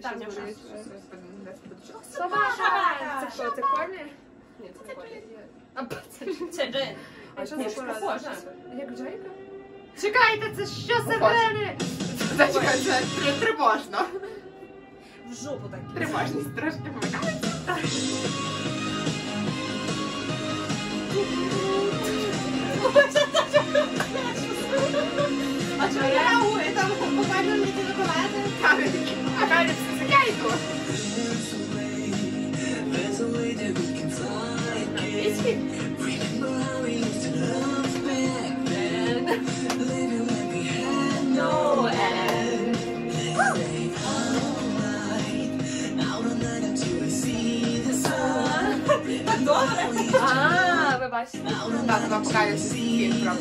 Що ще вже. буде? Собака! Це що, це Колі? Ні, це не це Це А що похоже. Як Джейка? Чекайте, це що за мене? Зачекай, це тр- тривожно. В жопу такі. Тривожність трошки вмикається. А чого я все я йду. No end. Так добре. А, ви бачите. Так, тебе покажуть фільм про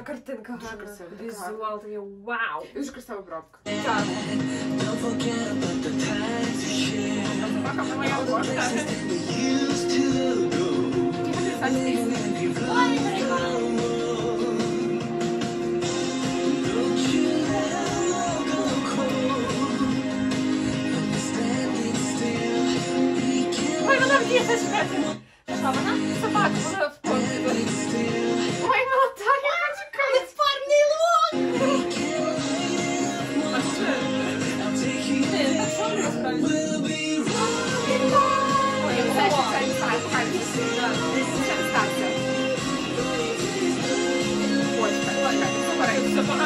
já cartei carrada. O visual é uau! Eu desgraçava o broco. Tá. Não vou querer tanta time to Yes, that's better.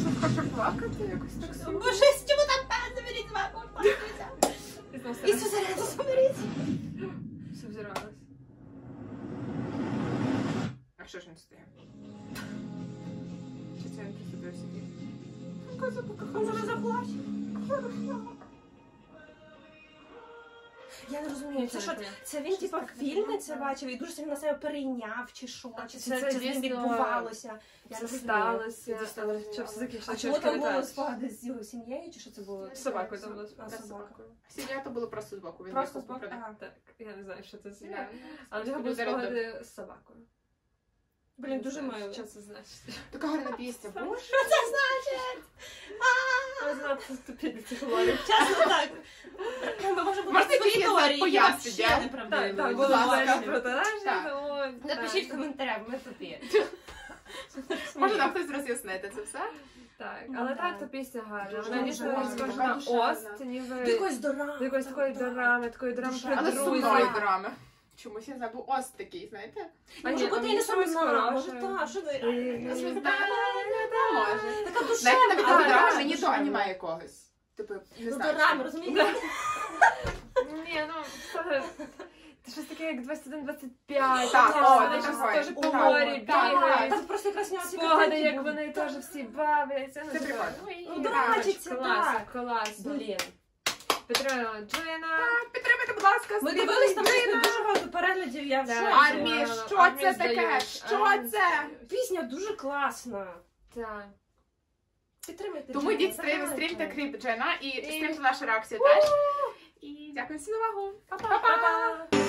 ж хочу плакати, якось так сумно. Боже, чому там пес заберіть собаку? Ісусе, ряту заберіть. Все взірвалось. А що ж він стояв? Чи це він просто досі сидів? Коза Може, ви заплаче? Я не розумію, це що це він типа фільми це бачив і дуже сильно на себе перейняв, чи що, чи це, це з ним дійсно відбувалося. Я Це не сталося. Що все закінчилося? А чому там було спогади з його сім'єю, чи що це було? З собакою там було. З собакою. Сім'я то було просто збоку. Він Просто з збоку? Так, я не знаю, що це сім'я. Але в нього були спогади з собакою. Блін, дуже мило. Що це значить? Така гарна пісня. Боже. Що це значить? Я знаю, це тупі до цих говорить. Чесно так. Ми можемо бути історії, які пояснення? взагалі Так, так, Будь ласка. протилежні. Напишіть в коментарях, ми тупі. Може нам хтось роз'яснити це все? Так, Ну, але так. то пісня гарна. Вона схожа на ост, ніби До якоїсь дорами. до якоїсь такої дорами, такої драми про Але сумної драми. Чомусь я забув ось такий, знаєте? А Може бути і не щось може так, що ви... Може. Така так, мені до аніме якогось. Типу, не Ну, дорами, розумієте? Ні, ну це Це щось таке, як 21-25. Так, о, щось такое. теж по Так, морі бігають. Там просто якраз знялися Спогади, як вони теж всі бавляться. Це прикольно. Ну, Клас, класно, так. класно. Блін. Підтримала Джина. Так, підтримайте, будь ласка, Ми дивились там дуже переглядів, я Да. Армія, Армія що це здають, таке? Що армія це? здають. Пісня дуже класна. Так. Підтримайте. Тому Джина, стрим, стрімте кріп Джена і І- стрімте нашу реакцію теж. І дякую всім за увагу. Па-па! Па-па.